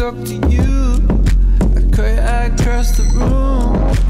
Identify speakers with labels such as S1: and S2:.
S1: up to you. I could act across the room.